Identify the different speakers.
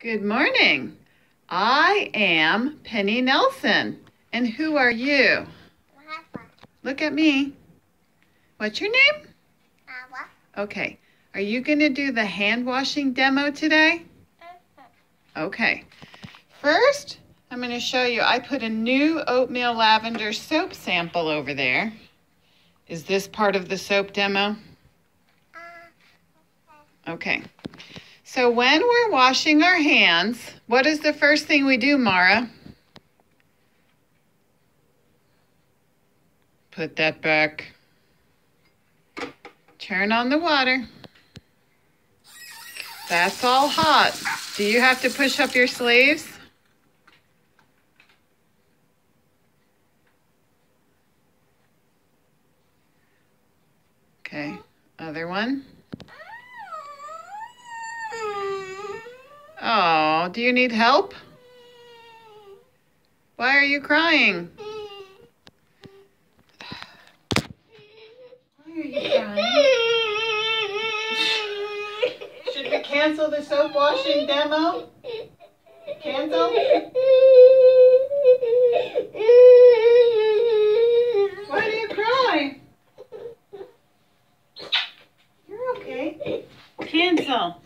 Speaker 1: Good morning. I am Pennie Nelson. And who are you?
Speaker 2: Papa.
Speaker 1: Look at me. What's your name?
Speaker 2: Papa.
Speaker 1: Okay. Are you going to do the hand washing demo today? Mm-hmm. Okay. First, I'm going to show you. I put a new oatmeal lavender soap sample over there. Is this part of the soap demo? Uh, okay. So when we're washing our hands, what is the first thing we do, Maura? Put that back. Turn on the water. That's all hot. Do you have to push up your sleeves? Okay, other one. Do you need help? Why are you crying? Why are you crying? Should we cancel the soap washing demo? Cancel? Why do you cry? You're okay. Cancel.